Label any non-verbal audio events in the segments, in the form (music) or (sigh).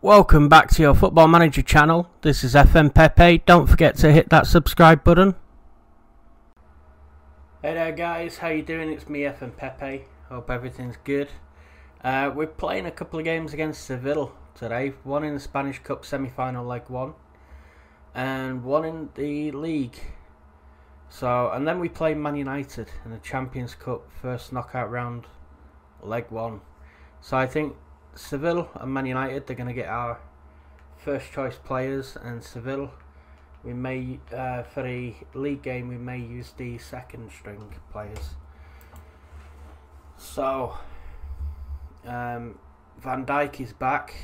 Welcome back to your Football Manager channel. This is FM Pepe. Don't forget to hit that subscribe button. Hey there guys, how you doing? It's me FM Pepe. Hope everything's good. Uh, we're playing a couple of games against Seville today. One in the Spanish Cup semi-final leg one. And one in the league. So, and then we play Man United in the Champions Cup first knockout round leg one. So I think Seville and Man United, they're going to get our first choice players, and Seville, we may uh, for a league game we may use the second string players. So um, Van Dijk is back,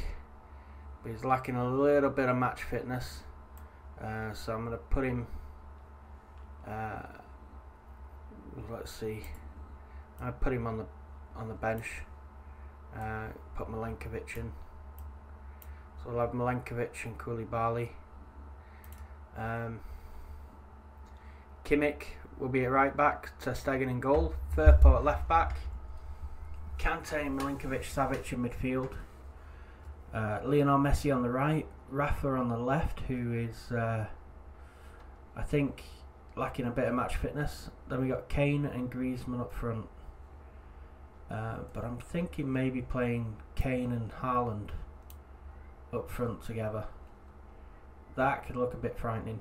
but he's lacking a little bit of match fitness. Uh, so I'm going to put him. Uh, let's see. I put him on the on the bench. Uh, put Milenkovic in. So we'll have Milenkovic and Koulibaly. Um, Kimmich will be at right back, Ter Stegen in goal, Firpo at left back, Kante, Milinkovic, Savic in midfield, uh, Lionel Messi on the right, Rafa on the left, who is, uh, I think, lacking a bit of match fitness. Then we got Kane and Griezmann up front. Uh, but I'm thinking maybe playing Kane and Haaland up front together. That could look a bit frightening.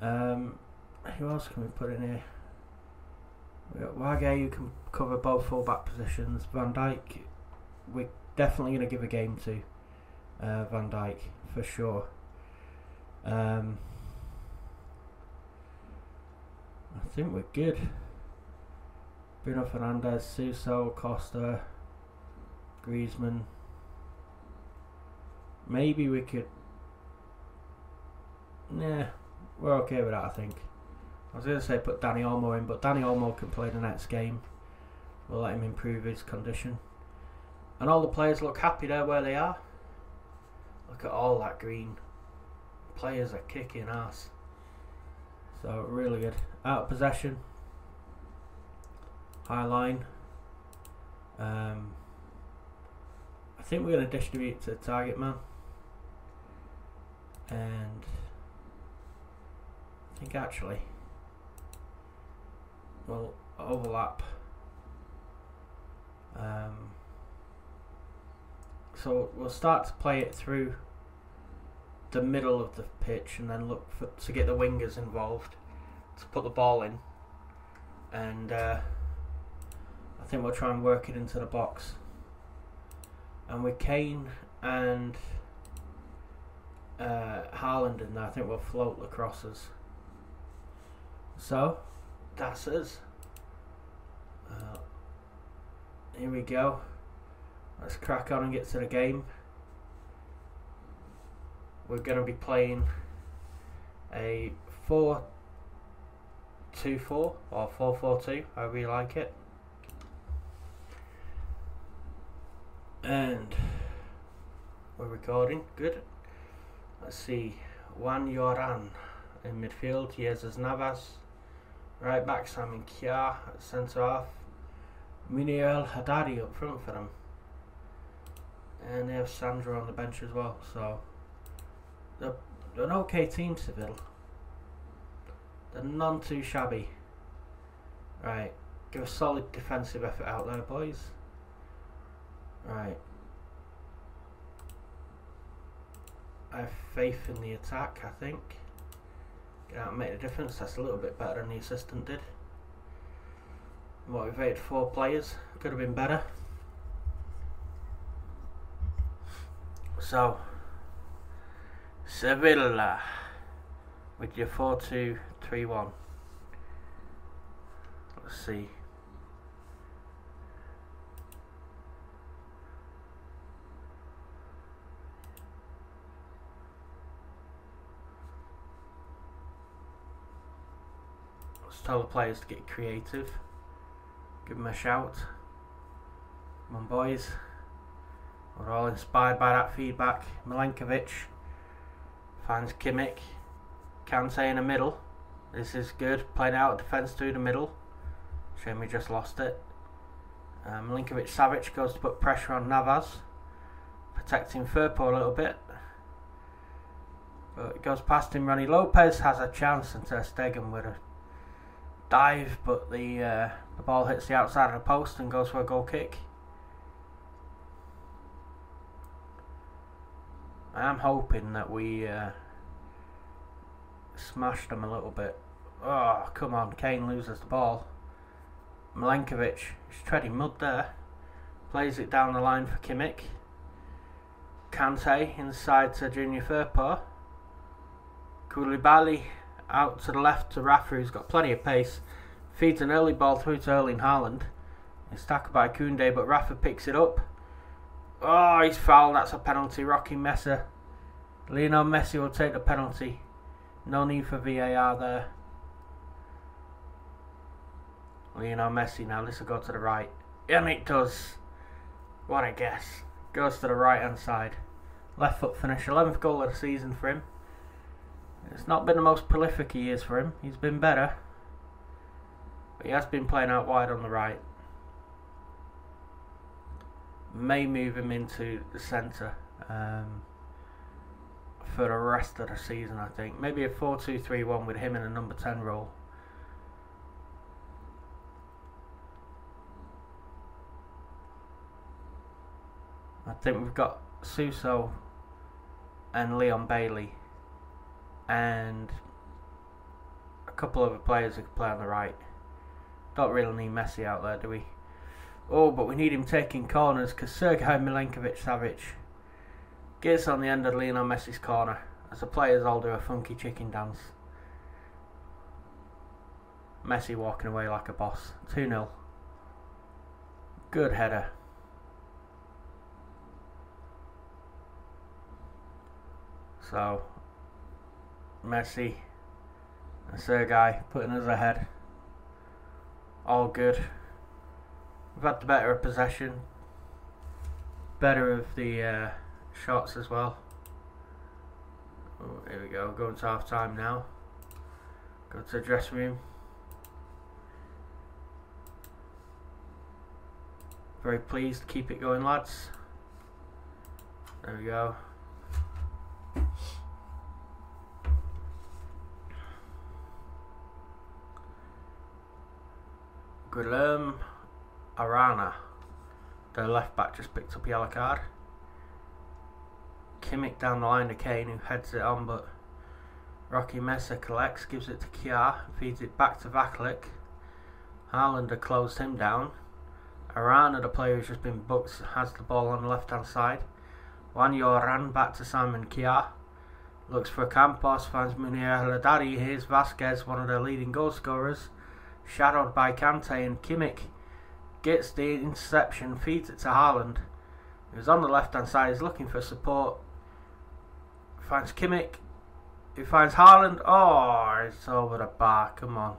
Um, who else can we put in here? We got Wagué can cover both fullback positions. Van Dijk, we're definitely going to give a game to uh, Van Dijk for sure. Um, I think we're good. Bruno Fernandes, Suso, Costa, Griezmann. Maybe we could. Nah, we're okay with that, I think. I was going to say put Dani Olmo in, but Dani Olmo can play the next game. We'll let him improve his condition. And all the players look happy there where they are. Look at all that green. Players are kicking ass. So, really good. Out of possession high line. Um, I think we're going to distribute to target man. And I think actually we'll overlap. Um, so we'll start to play it through the middle of the pitch and then look for, to get the wingers involved to put the ball in and uh, I think we'll try and work it into the box. And with Kane and uh, Haaland in there, I think we'll float the crosses. So, that's us. Uh, here we go. Let's crack on and get to the game. We're going to be playing a 4 2 4 or 4 4 2, however you like it. And we're recording. Good. Let's see. Juan Yoran in midfield. he has Jesus Navas. Right back Simon Kjaer at centre half. Munir Haddadi up front for them. And they have Sandro on the bench as well. So they're, they're an okay team, Seville. They're none too shabby. Right. Give a solid defensive effort out there, boys. Right. I have faith in the attack, I think. That made a difference. That's a little bit better than the assistant did. Motivated four players. Could have been better. So, Sevilla with your 4 2 3 1. Let's see. Tell the players to get creative. Give them a shout. Come on, boys. We're all inspired by that feedback. Milenkovic finds Kimmich. Kante in the middle. This is good. Playing out defence through the middle. Shame we just lost it. Um, Milinkovic Savic goes to put pressure on Navas. protecting Firpo a little bit. But it goes past him. Rony Lopes has a chance and Ter Stegen with a dive, but the uh, the ball hits the outside of the post and goes for a goal kick. I am hoping that we uh, smashed them a little bit. Oh, come on. Kane loses the ball. Milenkovic is treading mud there. Plays it down the line for Kimmich. Kante inside to Junior Firpo. Koulibaly out to the left to Rafa, who's got plenty of pace. Feeds an early ball through to Erling Haaland. It's tackled by Koundé, but Rafa picks it up. Oh, he's fouled. That's a penalty. Rocky Messer. Lionel Messi will take the penalty. No need for VAR there. Lionel Messi now. This will go to the right. And it does. What a guess. Goes to the right hand side. Left foot finish. 11th goal of the season for him. It's not been the most prolific years for him. He's been better. But he has been playing out wide on the right may move him into the centre um, for the rest of the season, I think. Maybe a 4 2 3 1 with him in a number 10 role. I think we've got Suso and Leon Bailey and a couple of players who can play on the right. Don't really need Messi out there, do we? Oh, but we need him taking corners because Sergei Milinkovic Savic gets on the end of Lionel Messi's corner as the players all do a funky chicken dance. Messi walking away like a boss. 2 0. Good header. So, Messi and Sergei putting us ahead. All good. We've had the better of possession, better of the uh, shots as well. Oh, here we go, going to half time now. Go to the dressing room. Very pleased, to keep it going lads. There we go. Guilherme Arana, the left back, just picked up yellow card. Kimmich down the line to Kane, who heads it on, but Rocky Mesa collects, gives it to Kjaer, feeds it back to Vaclik. Haaland closed him down. Arana, the player who's just been booked, has the ball on the left hand side. Wanyao ran back to Simon Kjaer. Looks for Campos, finds Munir Haddadi. Here's Vázquez, one of their leading goal scorers. Shadowed by Kante and Kimmich gets the interception, feeds it to Haaland, who's on the left hand side, is looking for support. Finds Kimmich, who finds Haaland. Oh, it's over the bar. Come on.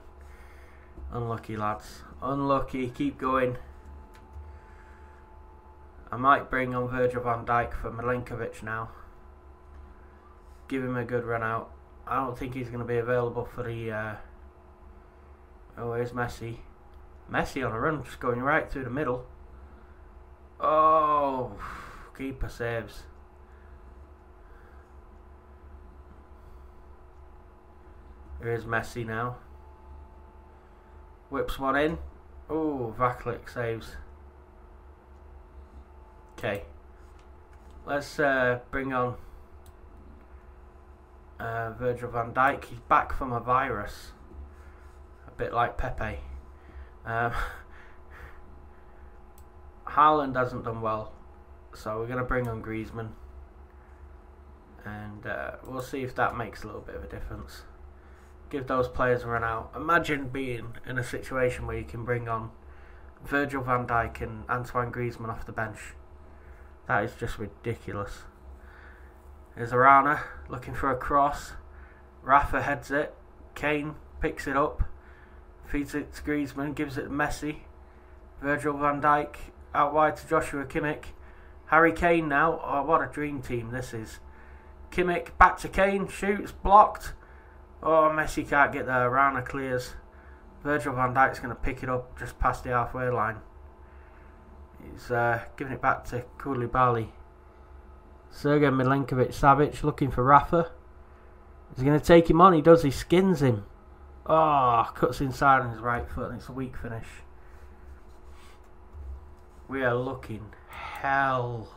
Unlucky, lads. Unlucky. Keep going. I might bring on Virgil van Dijk for Milinkovic now. Give him a good run out. I don't think he's going to be available for the. Uh... Oh, here's Messi. Messi on a run, just going right through the middle. Oh, keeper saves. Here's Messi now. Whips one in. Oh, Vaclik saves. Okay. Let's uh, bring on uh, Virgil van Dijk. He's back from a virus. Bit like Pepe. Um, (laughs) Haaland hasn't done well, so we're going to bring on Griezmann. And uh, we'll see if that makes a little bit of a difference. Give those players a run out. Imagine being in a situation where you can bring on Virgil van Dijk and Antoine Griezmann off the bench. That is just ridiculous. There's Arana looking for a cross. Rafa heads it. Kane picks it up. Feeds it to Griezmann, gives it to Messi. Virgil van Dijk out wide to Joshua Kimmich. Harry Kane now. Oh, what a dream team this is. Kimmich back to Kane, shoots, blocked. Oh, Messi can't get there. Rana clears. Virgil van Dijk's going to pick it up just past the halfway line. He's uh, giving it back to Koulibaly. Sergei Milinkovic Savic looking for Rafa. He's going to take him on. He does. He skins him. Oh, cuts inside on his right foot and it's a weak finish. We are looking hell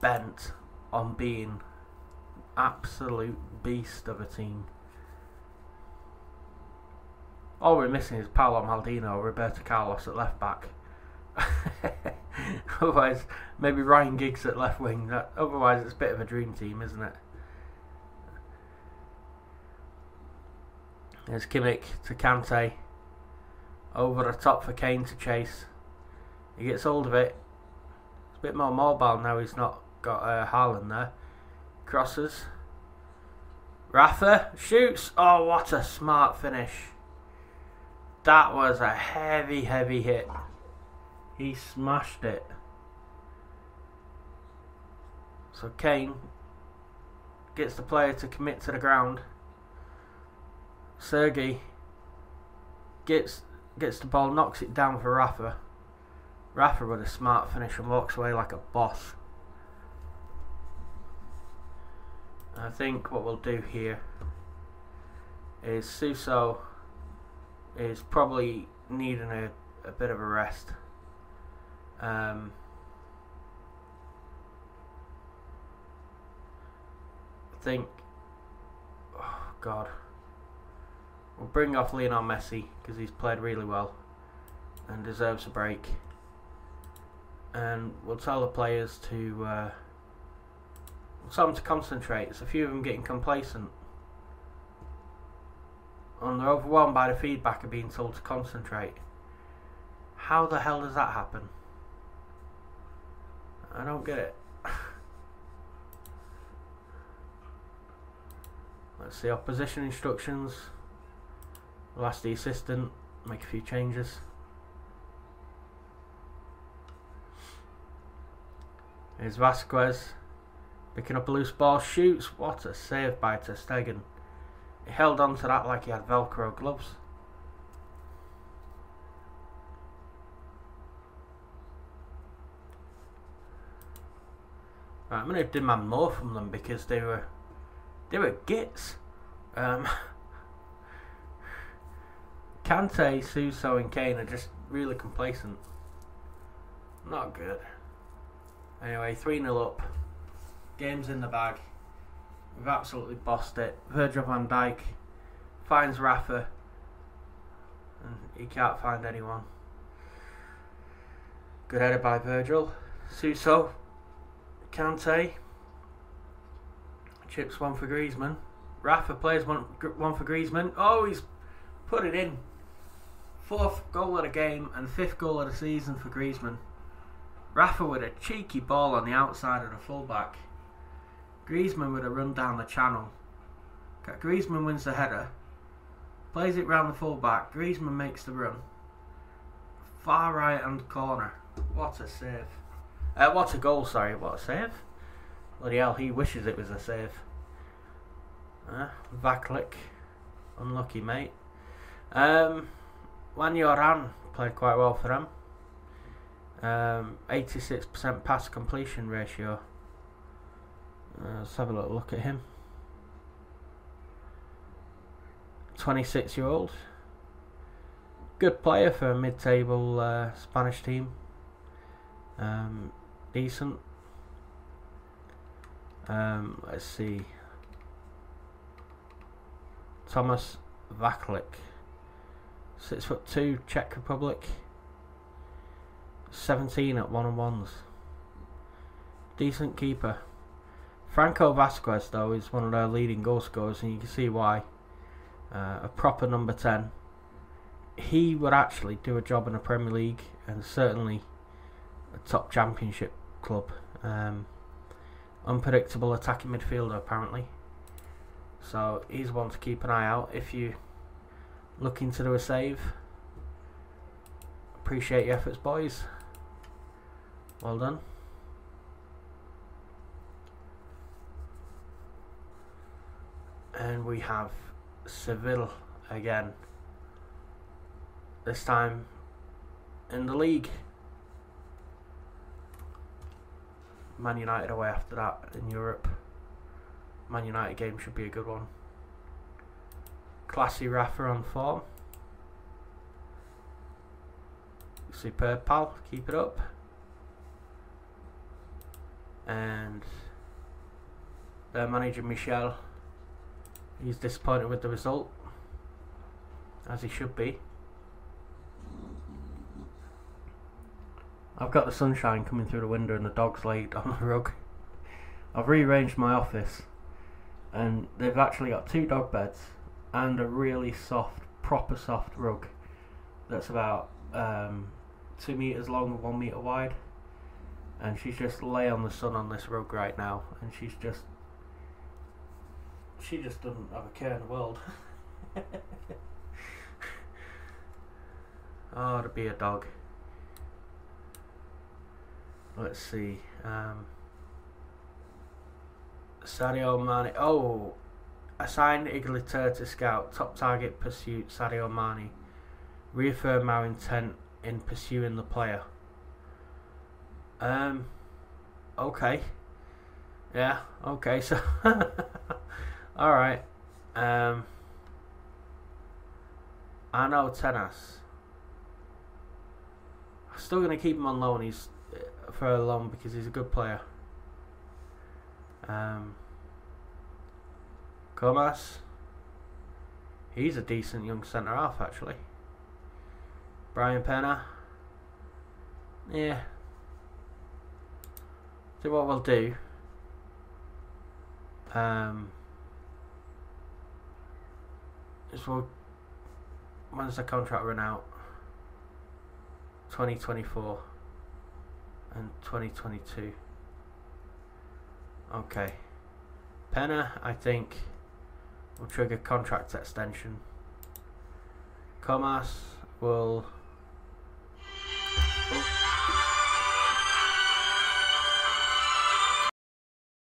bent on being absolute beast of a team. All we're missing is Paolo Maldini or Roberto Carlos at left back. (laughs) otherwise, maybe Ryan Giggs at left wing. That, otherwise, it's a bit of a dream team, isn't it? There's Kimmich to Kante. Over the top for Kane to chase. He gets hold of it. It's a bit more mobile now he's not got uh, Haaland there. Crosses. Rafa shoots. Oh, what a smart finish. That was a heavy, heavy hit. He smashed it. So Kane gets the player to commit to the ground. Sergey gets gets the ball, knocks it down for Rafa. Rafa with a smart finish and walks away like a boss. I think what we'll do here is Suso is probably needing a, a bit of a rest. Um, I think, oh God, we'll bring off Lionel Messi because he's played really well and deserves a break. And we'll tell the players to, uh, we'll tell them to concentrate. There's a few of them getting complacent. And they're overwhelmed by the feedback of being told to concentrate. How the hell does that happen? I don't get it. (laughs) Let's see, opposition instructions. Ask the assistant, make a few changes. Here's Vázquez. Picking up a loose ball, shoots. What a save by Ter Stegen. He held on to that like he had Velcro gloves. Right, I'm going to demand more from them because they were they were gits. Um, (laughs) Kante, Suso, and Kane are just really complacent. Not good. Anyway, 3 0 up. Game's in the bag. We've absolutely bossed it. Virgil van Dijk finds Rafa. And he can't find anyone. Good header by Virgil. Suso. Kante. Chips one for Griezmann. Rafa plays one, one for Griezmann. Oh, he's put it in. Fourth goal of the game and fifth goal of the season for Griezmann. Rafa with a cheeky ball on the outside of the fullback. Griezmann with a run down the channel. Griezmann wins the header. Plays it round the fullback. Griezmann makes the run. Far right hand corner. What a save. Uh, what a goal, sorry. What a save. Bloody hell, he wishes it was a save. Uh, Vaclik. Unlucky, mate. Um, Juan Yoran played quite well for them. Um, 86% pass completion ratio. Uh, let's have a little look at him. 26 year old. Good player for a mid table uh, Spanish team. Um, decent. Um, let's see. Thomas Vaclik. Six foot two, Czech Republic. 17 at one on ones. Decent keeper. Franco Vázquez, though, is one of their leading goal scorers, and you can see why. Uh, a proper number 10. He would actually do a job in the Premier League and certainly a top championship club. Um, unpredictable attacking midfielder, apparently. So he's one to keep an eye out if you looking to do a save. Appreciate your efforts, boys. Well done. And we have Seville again. This time in the league. Man United away after that in Europe. Man United game should be a good one. Classy Rafa on form. Superb pal, keep it up. And their manager Michel, he's disappointed with the result, as he should be. I've got the sunshine coming through the window and the dog's laid on the rug. I've rearranged my office and they've actually got two dog beds and a really soft, proper soft rug that's about um, two meters long and one meter wide. And she's just lay on the sun on this rug right now, and she's just she just doesn't have a care in the world. (laughs) oh, to be a dog. Let's see. Um, Sadio Mane. Oh, assigned Igleter to scout. Top target pursuit. Sadio Mane. Reaffirm our intent in pursuing the player. Um. Okay. Yeah. Okay. So. (laughs) all right. Um. I know Tenas. I'm still gonna keep him on loan. He's uh, for loan because he's a good player. Um, Comas. He's a decent young centre half, actually. Brian Penna. Yeah. So what we'll do. Um, is we'll. When's the contract run out? 2024 and 2022. Okay. Penna, I think, will trigger contract extension. Comas will.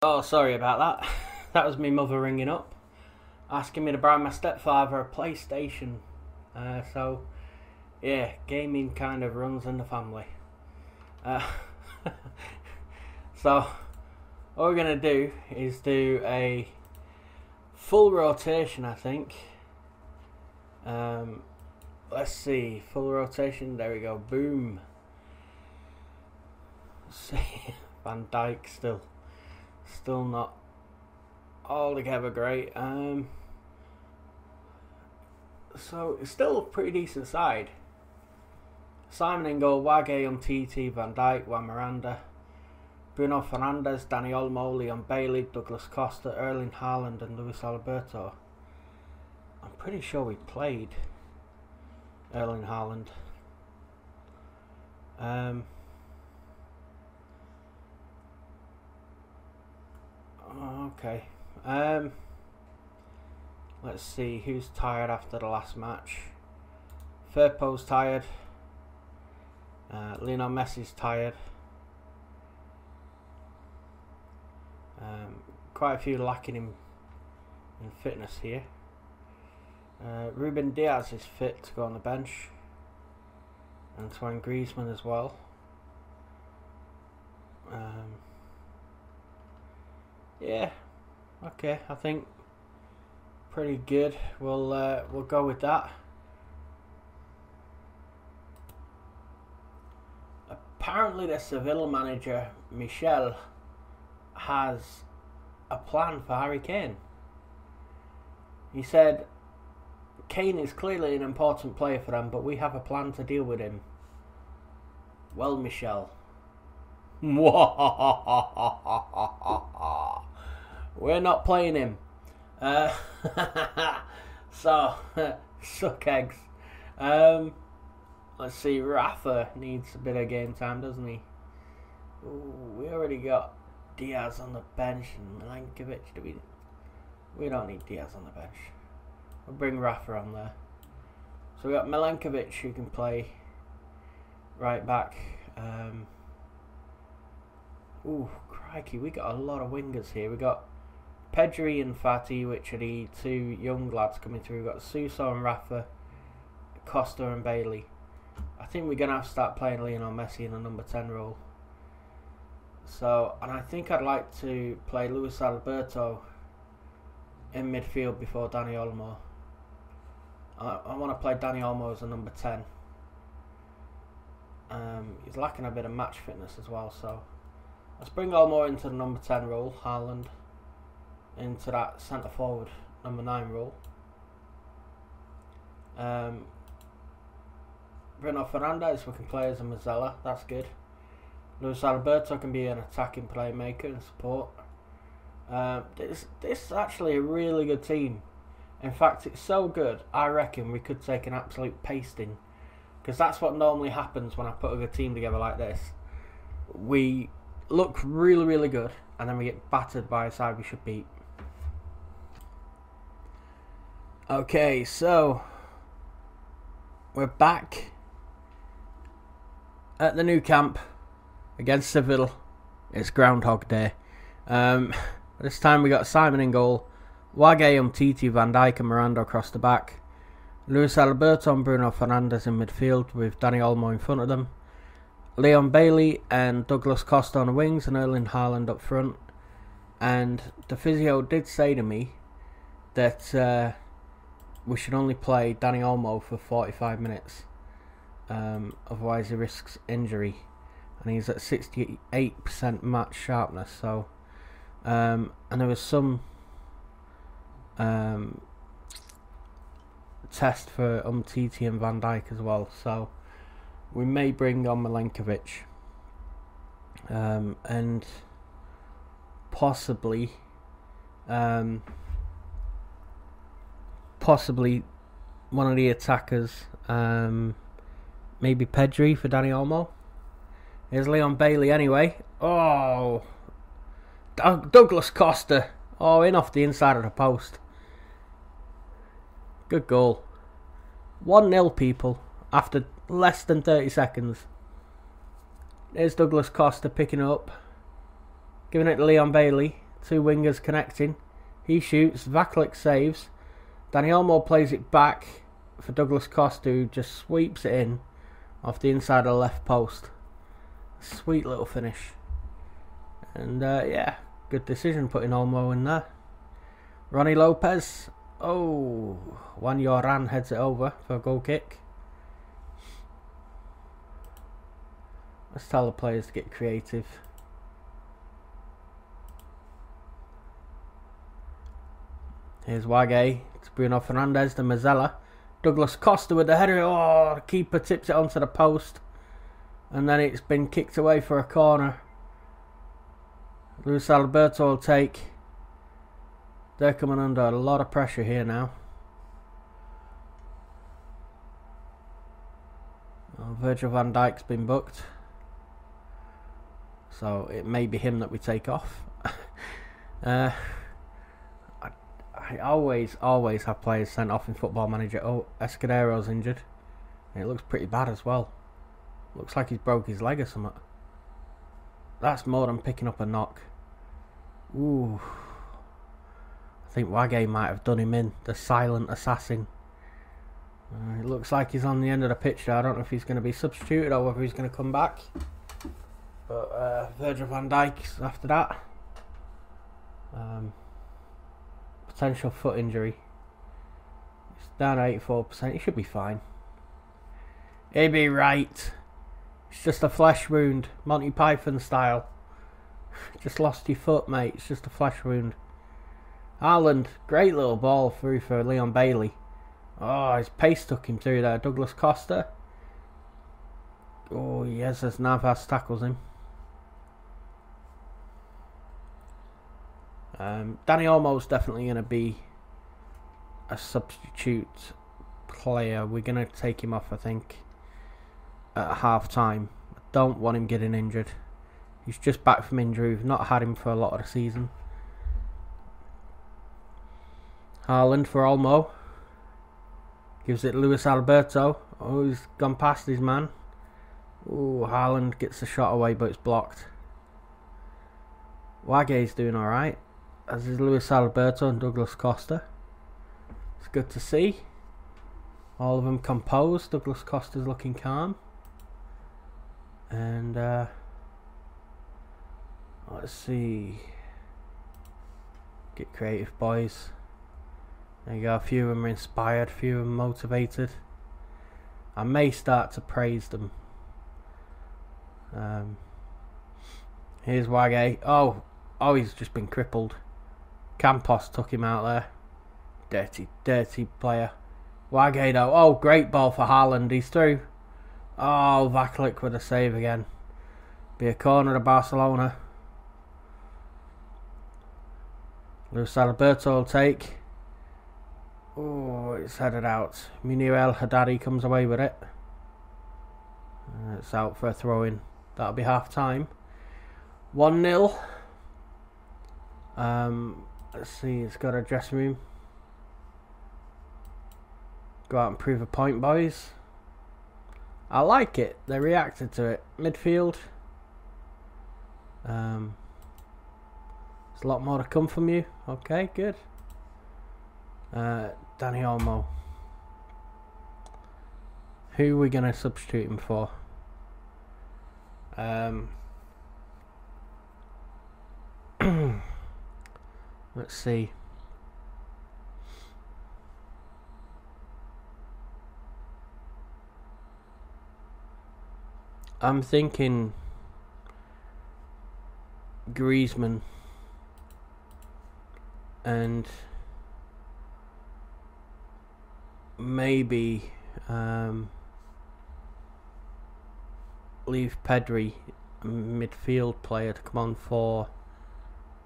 Oh, sorry about that. (laughs) that was my mother ringing up, asking me to buy my stepfather a PlayStation. Uh, so, yeah, gaming kind of runs in the family. Uh, (laughs) so, what we're going to do is do a full rotation, I think. Um, let's see, full rotation. There we go. Boom. Let's (laughs) see, Van Dijk still, still not altogether great. Um, so it's still a pretty decent side. Simon in goal, Wagué TT, Van Dijk, Juan Miranda. Bruno Fernandes, Dani Olmo, Leon Bailey, Douglas Costa, Erling Haaland, and Luis Alberto. I'm pretty sure we played Erling Haaland. Um, okay. Um, let's see who's tired after the last match. Firpo's tired. Uh, Lionel Messi's tired. Um, quite a few lacking in, in fitness here. Uh, Rúben Dias is fit to go on the bench. And Antoine Griezmann as well. Um, yeah, okay, I think pretty good. We'll uh, we'll go with that. Apparently, the Seville manager Michel has a plan for Harry Kane. He said, Kane is clearly an important player for them, but we have a plan to deal with him. Well, Michelle. (laughs) We're not playing him. Uh, (laughs) so, (laughs) suck eggs. Um, let's see, Rafa needs a bit of game time, doesn't he? Ooh, we already got Dias on the bench and Milenkovic. Do we? We don't need Dias on the bench. We'll bring Rafa on there. So we got Milenkovic who can play right back. Um, ooh, crikey, we got a lot of wingers here. We got Pedri and Fati, which are the two young lads coming through. We've got Suso and Rafa, Costa and Bailey. I think we're gonna have to start playing Lionel Messi in a number ten role. So, and I think I'd like to play Luis Alberto in midfield before Dani Olmo. I, I want to play Dani Olmo as a number 10. Um, he's lacking a bit of match fitness as well, so let's bring Olmo into the number 10 role, Haaland into that centre forward number 9 role. Um, Bruno Fernandes, we can play as a Mezzala, that's good. Luis Alberto can be an attacking playmaker and support. Um, this this is actually a really good team. In fact, it's so good. I reckon we could take an absolute pasting, because that's what normally happens when I put a good team together like this. We look really really good, and then we get battered by a side we should beat. Okay, so we're back at the Nou Camp against Seville. It's Groundhog Day. Um, (laughs) this time we got Simon in goal, Wagué, Umtiti, Van Dijk, and Miranda across the back. Luis Alberto and Bruno Fernandes in midfield with Dani Olmo in front of them. Leon Bailey and Douglas Costa on the wings and Erling Haaland up front. And the physio did say to me that uh, we should only play Dani Olmo for 45 minutes. Um, otherwise, he risks injury he's at 68% match sharpness. So, um, and there was some um, test for Umtiti and Van Dijk as well. So, we may bring on Milenkovic um, and possibly, um, possibly one of the attackers. Um, maybe Pedri for Dani Olmo. Here's Leon Bailey anyway. Oh. Douglas Costa. Oh, in off the inside of the post. Good goal. 1 0, people, after less than 30 seconds. Here's Douglas Costa picking up. Giving it to Leon Bailey. Two wingers connecting. He shoots. Vaclik saves. Dani Olmo plays it back for Douglas Costa, who just sweeps it in off the inside of the left post. Sweet little finish. And uh, yeah, good decision putting Olmo in there. Rony Lopes. Oh, Juan Yoran heads it over for a goal kick. Let's tell the players to get creative. Here's Wagué. It's Bruno Fernandes the Mezzala. Douglas Costa with the header. Oh, the keeper tips it onto the post and then it's been kicked away for a corner. Luis Alberto will take. They're coming under a lot of pressure here now. Oh, Virgil van Dijk's been booked. So it may be him that we take off. (laughs) uh, I, I always, always have players sent off in Football Manager. Oh, Escudero's injured. It looks pretty bad as well. Looks like he's broke his leg or something. That's more than picking up a knock. Ooh. I think Wagué might have done him in. The silent assassin. Uh, it looks like he's on the end of the pitch there. I don't know if he's going to be substituted or whether he's going to come back. But uh, Virgil van Dijk's after that. Um, potential foot injury. It's down 84%. He should be fine. He'll be right. It's just a flesh wound, Monty Python style. (laughs) Just lost your foot, mate. It's just a flesh wound. Haaland, great little ball through for Leon Bailey. Oh, his pace took him through there. Douglas Costa. Oh, yes, as Navas tackles him. Um, Dani Olmo's definitely going to be a substitute player. We're going to take him off, I think at half time. I don't want him getting injured. He's just back from injury. We've not had him for a lot of the season. Haaland for Olmo. Gives it Luis Alberto. Oh, he's gone past his man. Oh, Haaland gets the shot away, but it's blocked. Wagué's doing alright. As is Luis Alberto and Douglas Costa. It's good to see. All of them composed. Douglas Costa's looking calm and uh, Let's see. Get creative, boys. There you go. A few of them are inspired, a few of them motivated. I may start to praise them. Um, here's Wagué. Oh, oh, he's just been crippled. Campos took him out there. Dirty, dirty player. Wagué though. Oh, great ball for Haaland. He's through. Oh, Vaclik with a save again. Be a corner to Barcelona. Luis Alberto will take. Oh, it's headed out. Munir El Haddadi comes away with it. It's out for a throw in. That'll be half time. 1 0. Um, let's see, it's got a dressing room. Go out and prove a point, boys. I like it. They reacted to it. Midfield. Um, there's a lot more to come from you. Okay, good. Uh, Dani Olmo. Who are we going to substitute him for? Um, (clears throat) let's see. I'm thinking Griezmann and maybe um, leave Pedri, midfield player, to come on for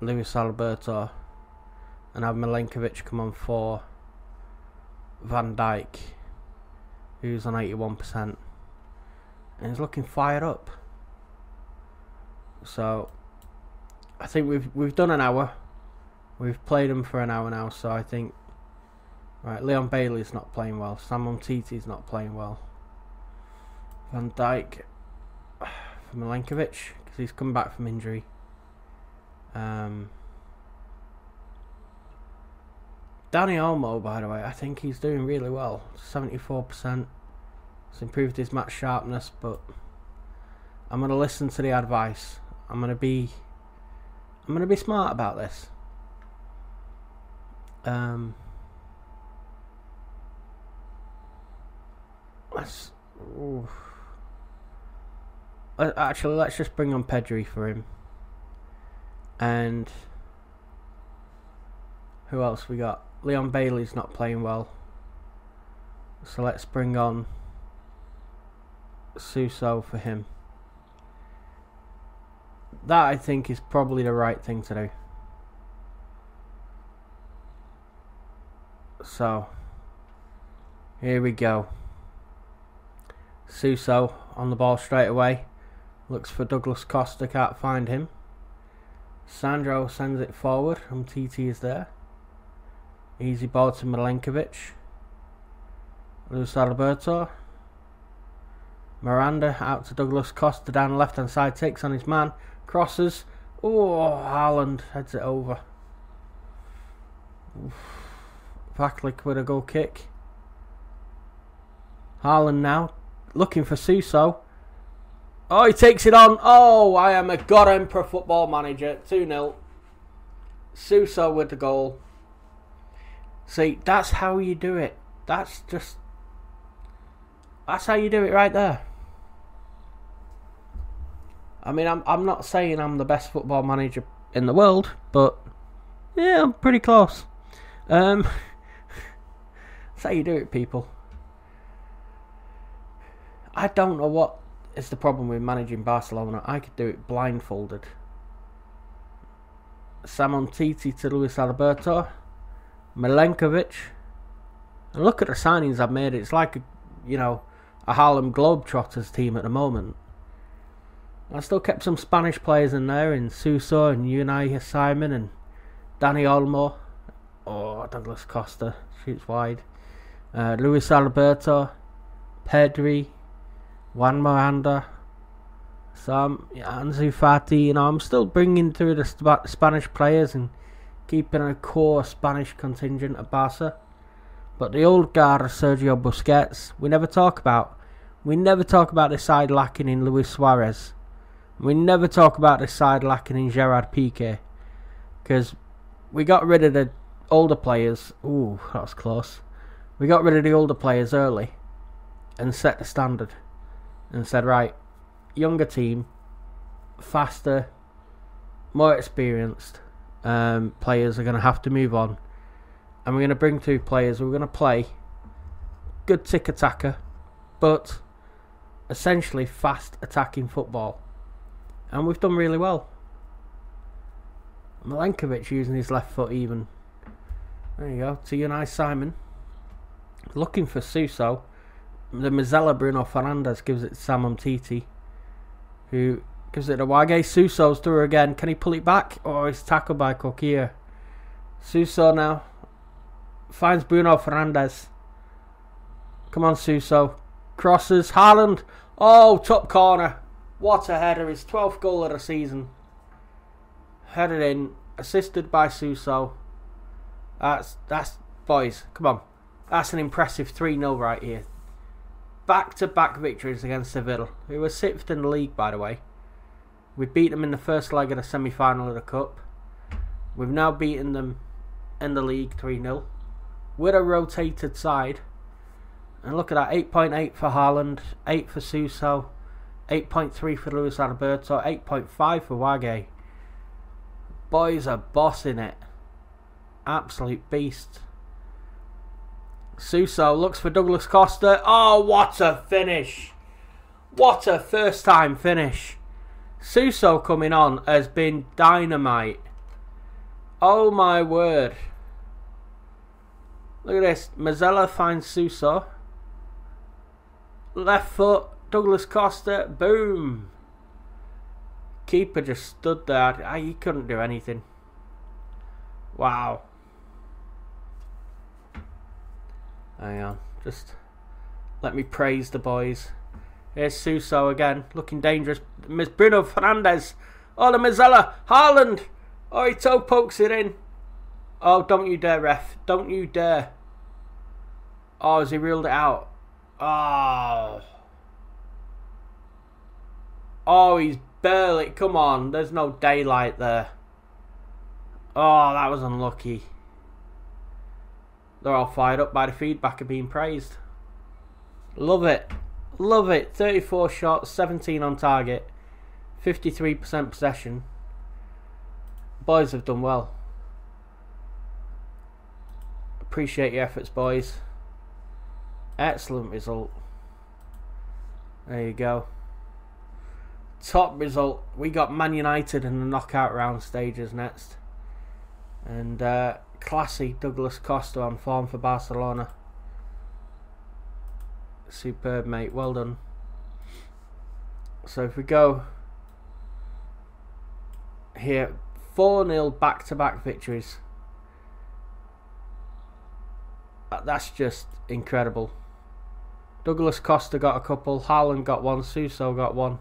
Luis Alberto and have Milenkovic come on for Van Dijk, who's on 81% and he's looking fired up. So I think we've we've done an hour. We've played him for an hour now, so I think right, Leon Bailey's not playing well, Sam Umtiti's not playing well. Van Dijk (sighs) for Milenkovic, because he's come back from injury. Um Dani Olmo, by the way, I think he's doing really well. 74%. It's improved his match sharpness, but I'm going to listen to the advice. I'm going to be I'm going to be smart about this. Um Let's ooh. Uh, actually, let's just bring on Pedri for him. And who else we got? Leon Bailey's not playing well. So let's bring on Suso for him. That I think is probably the right thing to do. So, here we go. Suso on the ball straight away. Looks for Douglas Costa, can't find him. Sandro sends it forward, and TT is there. Easy ball to Milenkovic. Luis Alberto. Miranda out to Douglas Costa down the left hand side, takes on his man, crosses. Oh, Haaland heads it over. Vaclik with a goal kick. Haaland now looking for Suso. Oh, he takes it on. Oh, I am a God Emperor football manager. 2 0. Suso with the goal. See, that's how you do it. That's just. That's how you do it right there. I mean, I'm I'm not saying I'm the best football manager in the world, but yeah, I'm pretty close. Um, (laughs) that's how you do it, people. I don't know what is the problem with managing Barcelona. I could do it blindfolded. Sam Umtiti to Luis Alberto, Milenkovic. And look at the signings I've made. It's like a, you know, a Harlem Globetrotters team at the moment. I still kept some Spanish players in there, in Suso and Unai Simon and Dani Olmo. Oh, Douglas Costa shoots wide. Uh, Luis Alberto, Pedri, Juan Miranda, some Ansu Fati. You know, I'm still bringing through the Sp- Spanish players and keeping a core Spanish contingent at Barca. But the old guard Sergio Busquets, we never talk about. We never talk about the side lacking in Luis Suarez We never talk about this side lacking in Gerard Piqué because we got rid of the older players. Ooh, that was close. We got rid of the older players early and set the standard and said, right, younger team, faster, more experienced um, players are going to have to move on. And we're going to bring two players who are going to play good tiki-taka, but essentially fast attacking football. And we've done really well. Milenkovic using his left foot even. There you go. To Unai Simon. Looking for Suso. The Mezzala Bruno Fernandes gives it to Sam Umtiti. Who gives it to Wagué. Suso's through again. Can he pull it back? Oh, he's tackled by Coquille. Suso now. Finds Bruno Fernandes. Come on, Suso. Crosses. Haaland. Oh, top corner. What a header. His 12th goal of the season. Headed in. Assisted by Suso. That's, that's, boys, come on. That's an impressive 3 0 right here. Back to back victories against Seville, who were sixth in the league, by the way. We beat them in the first leg of the semi final of the Cup. We've now beaten them in the league 3 0 with a rotated side. And look at that 8.8 for Haaland, 8 for Suso, 8.3 for Luis Alberto, 8.5 for Wagué. Boys are bossing it. Absolute beast. Suso looks for Douglas Costa. Oh, what a finish! What a first time finish. Suso coming on has been dynamite. Oh my word. Look at this. Mezzala finds Suso. Left foot. Douglas Costa. Boom. Keeper just stood there. Ah, he couldn't do anything. Wow. Hang on. Just let me praise the boys. Here's Suso again, looking dangerous. Miss Bruno Fernandes. Oh, the Mezzala. Haaland. Oh, he toe pokes it in. Oh, don't you dare, ref. Don't you dare. Oh, has he reeled it out? Oh. Oh, he's barely. Come on. There's no daylight there. Oh, that was unlucky. They're all fired up by the feedback of being praised. Love it. Love it. 34 shots, 17 on target, 53% possession. Boys have done well. Appreciate your efforts, boys. Excellent result. There you go. Top result. We got Man United in the knockout round stages next. And uh, classy Douglas Costa on form for Barcelona. Superb, mate. Well done. So if we go here, 4 0 back to back victories. That's just incredible. Douglas Costa got a couple, Haaland got one, Suso got one.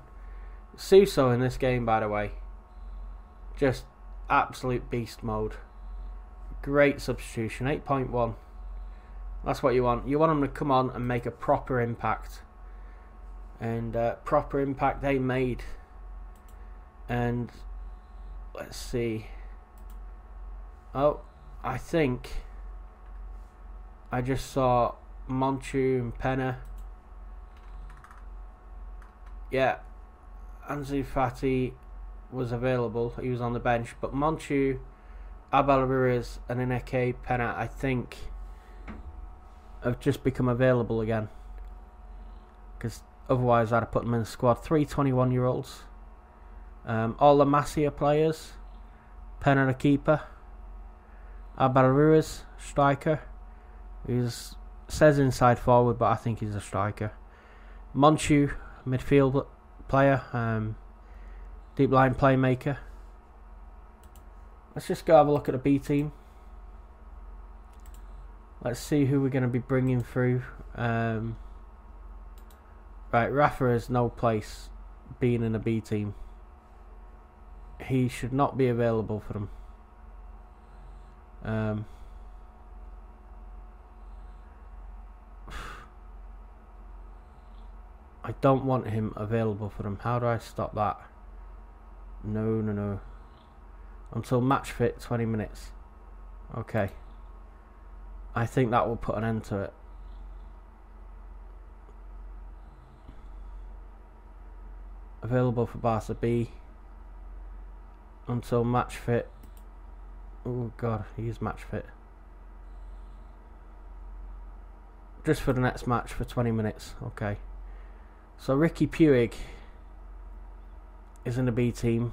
Suso in this game, by the way, just absolute beast mode. Great substitution, 8.1. That's what you want. You want them to come on and make a proper impact. And uh, proper impact they made. And let's see. Oh, I think I just saw Monchu and Peña. Yeah, Ansu Fati was available. He was on the bench, but Monchu, Abel Ruiz, and Iñaki Peña, I think have just become available again. Because otherwise, I'd have put them in the squad. Three 21 year olds. Um, all the Masia players. Penna, the keeper. Abel Ruiz, striker. He says inside forward, but I think he's a striker. Monchu, midfield player. Um, deep line playmaker. Let's just go have a look at the B team. Let's see who we're going to be bringing through. Um, right, Rafa has no place being in a B team. He should not be available for them. Um, don't want him available for them. How do I stop that? No, no, no. Until match fit, 20 minutes. Okay. I think that will put an end to it. Available for Barca B. Until match fit. Oh god, he is match fit. Just for the next match for 20 minutes. Okay. So Riqui Puig is in the B team.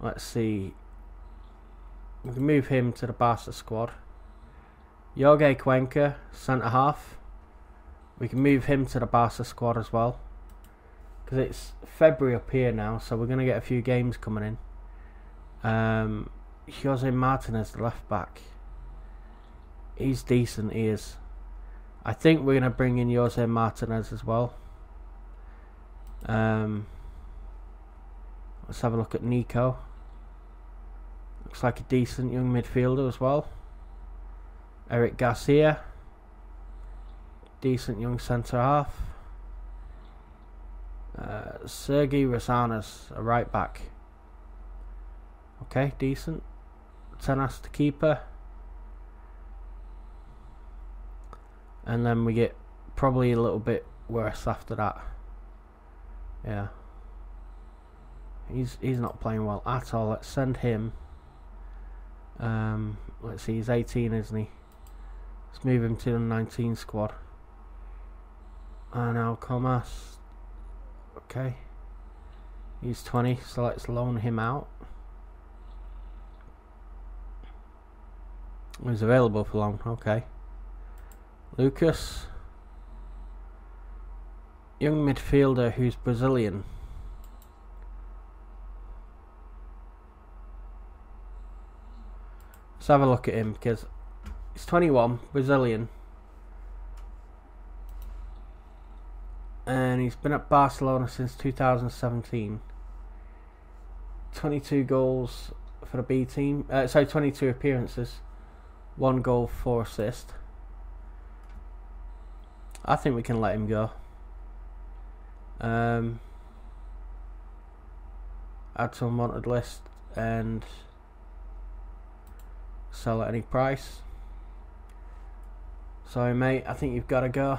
Let's see. We can move him to the Barca squad. Jorge Cuenca, centre half. We can move him to the Barca squad as well. Because it's February up here now, so we're going to get a few games coming in. Um, Jose Martinez, the left back. He's decent, he is. I think we're going to bring in Jose Martinez as well. Um, let's have a look at Nico. Looks like a decent young midfielder as well. Eric Garcia. Decent young centre half. Uh, Sergi Rosanas, a right back. Okay, decent. Tenas the keeper. And then we get probably a little bit worse after that. Yeah. He's he's not playing well at all. Let's send him. Um, let's see, he's 18, isn't he? Let's move him to the 19 squad. And now Comas. Okay. He's 20, so let's loan him out. He's available for loan, okay. Lucas. Young midfielder who's Brazilian. Let's have a look at him because he's 21, Brazilian. And he's been at Barcelona since 2017. 22 goals for the B team. Uh, sorry, 22 appearances. One goal, four assists. I think we can let him go. Um, add to unwanted list and sell at any price. Sorry, mate. I think you've got to go.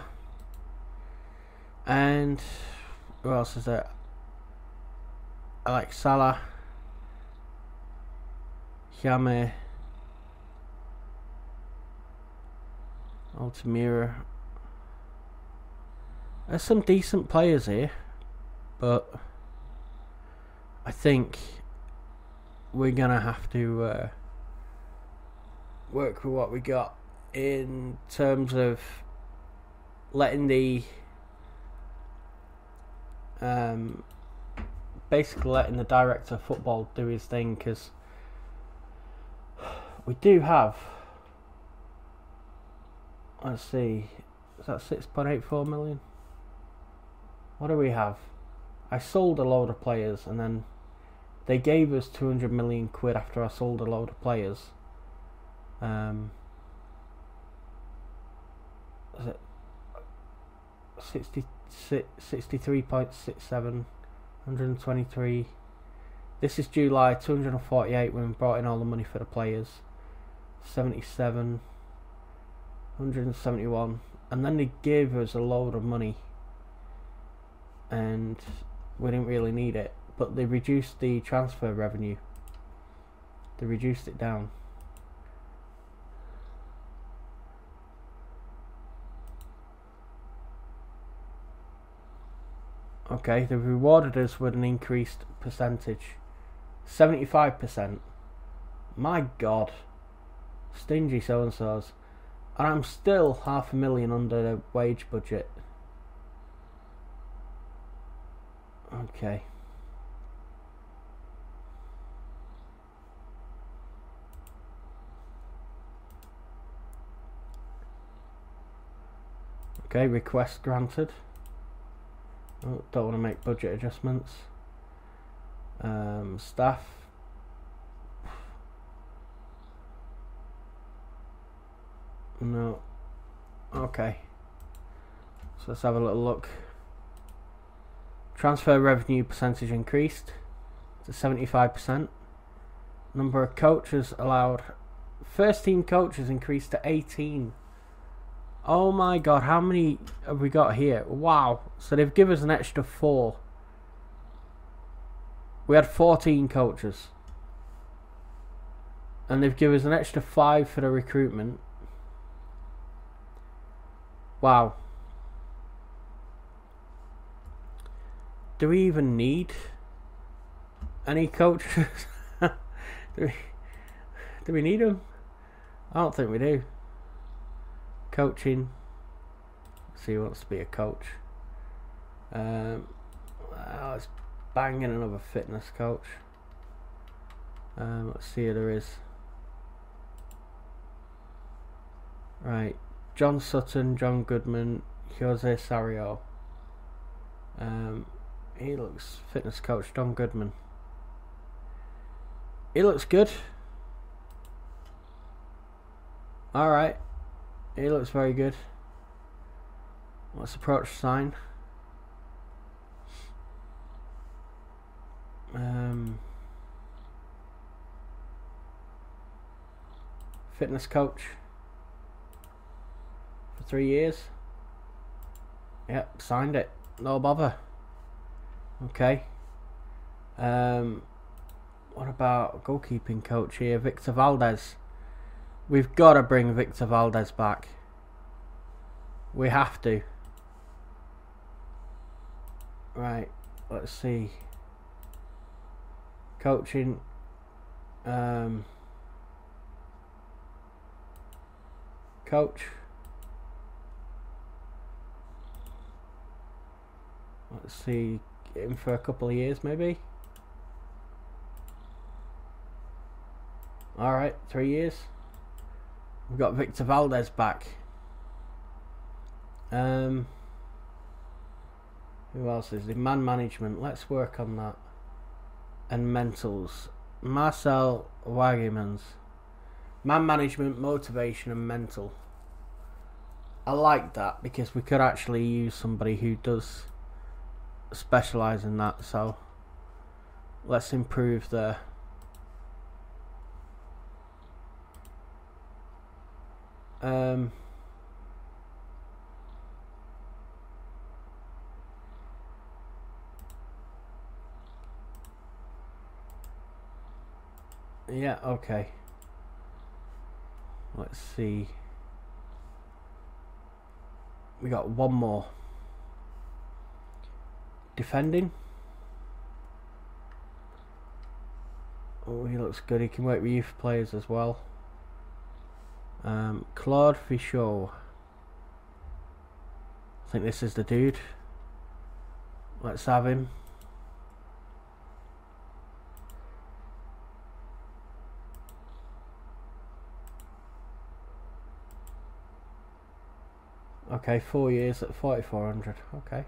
And who else is there? Like Salah, Yame, Altamira. There's some decent players here, but I think we're gonna have to uh, work with what we got in terms of letting the um, basically letting the director of football do his thing because we do have let's see is that 6.84 million what do we have? I sold a load of players and then they gave us 200 million quid after I sold a load of players. Um, is it 63.67, 123. This is July 248 when we brought in all the money for the players. 77, 171, and then they gave us a load of money and we didn't really need it. But they reduced the transfer revenue. They reduced it down. Okay, they rewarded us with an increased percentage. 75%. My god. Stingy so and so's. And I'm still half a million under the wage budget. Okay. Okay, request granted. Oh, don't want to make budget adjustments. Um, staff. No. Okay. So let's have a little look. Transfer revenue percentage increased to 75%. Number of coaches allowed. First team coaches increased to 18. Oh my god, how many have we got here? Wow. So they've given us an extra four. We had 14 coaches. And they've given us an extra five for the recruitment. Wow. Do we even need any coaches? (laughs) do, we, do we need them? I don't think we do. Coaching. See who wants to be a coach. Um, oh, it's banging another fitness coach. Um, let's see who there is. Right. John Sutton, John Goodman, Jose Sario. Um, he looks fitness coach John Goodman. He looks good. All right, he looks very good. Let's approach sign. Um, fitness coach for three years. Yep, signed it. No bother. Okay. Um, what about goalkeeping coach here, Victor Valdés? We've got to bring Victor Valdés back. We have to. Right, let's see. Coaching. Um, coach. Let's see, him for a couple of years maybe. Alright, three years. We've got Victor Valdés back. Um, who else is the man management? Let's work on that. And mentals. Marcel Wagemans. Man management, motivation, and mental. I like that because we could actually use somebody who does specialise in that, so let's improve the um yeah okay. Let's see. We got one more defending. Oh, he looks good. He can work with youth players as well. Um, Claude Fichot. I think this is the dude. Let's have him. Okay, four years at 4400. Okay.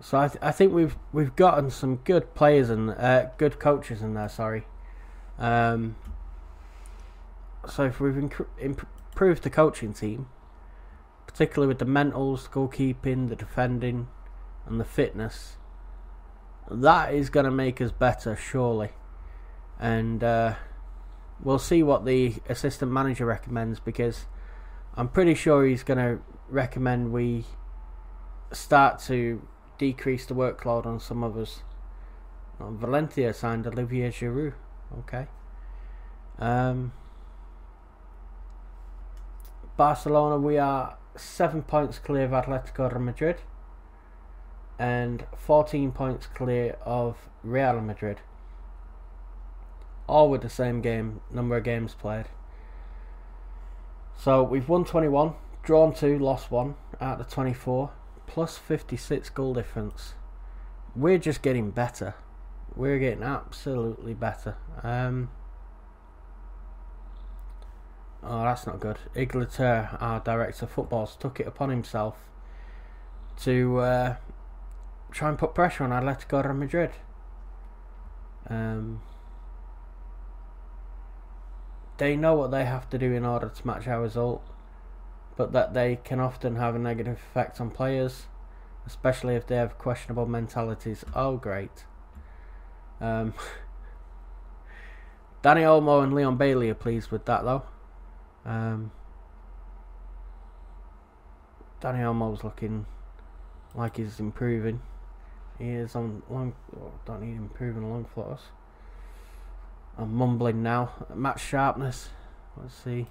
So I, th- I think we've we've gotten some good players and uh, good coaches in there. Sorry. Um, so if we've inc- improved the coaching team, particularly with the mentals, goalkeeping, the defending, and the fitness, that is going to make us better, surely. And uh, we'll see what the assistant manager recommends because I'm pretty sure he's going to recommend we start to decrease the workload on some of us. Valencia signed Olivier Giroud. Okay. Um, Barcelona, we are seven points clear of Atletico Madrid and 14 points clear of Real Madrid. All with the same game, number of games played. So we've won 21, drawn 2, lost 1 out of 24 plus 56 goal difference. We're just getting better. We're getting absolutely better. Um, oh, that's not good. Igleter, our director of football, took it upon himself to uh, try and put pressure on Atletico Madrid. Um, they know what they have to do in order to match our result but that they can often have a negative effect on players especially if they have questionable mentalities. Oh, great. Um, (laughs) Dani Olmo and Leon Bailey are pleased with that, though. Um, Dani Olmo's looking like he's improving. He is on long. Oh, don't need improving long floors. I'm mumbling now. Match sharpness. Let's see.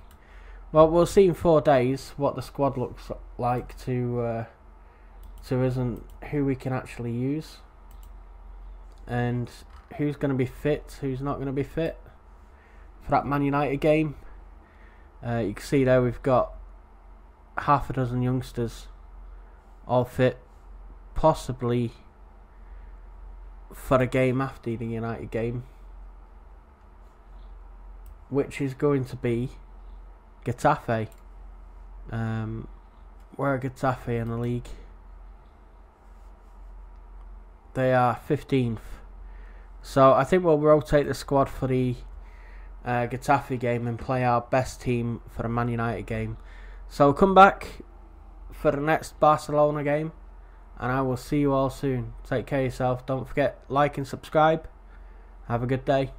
Well, we'll see in four days what the squad looks like to uh, to isn't who we can actually use, and who's going to be fit, who's not going to be fit for that Man United game. Uh, you can see there we've got half a dozen youngsters all fit, possibly for a game after the United game, which is going to be Getafe. Um, where are Getafe in the league? They are 15th. So I think we'll rotate the squad for the uh, Getafe game and play our best team for the Man United game. So come back for the next Barcelona game, and I will see you all soon. Take care of yourself. Don't forget like and subscribe. Have a good day.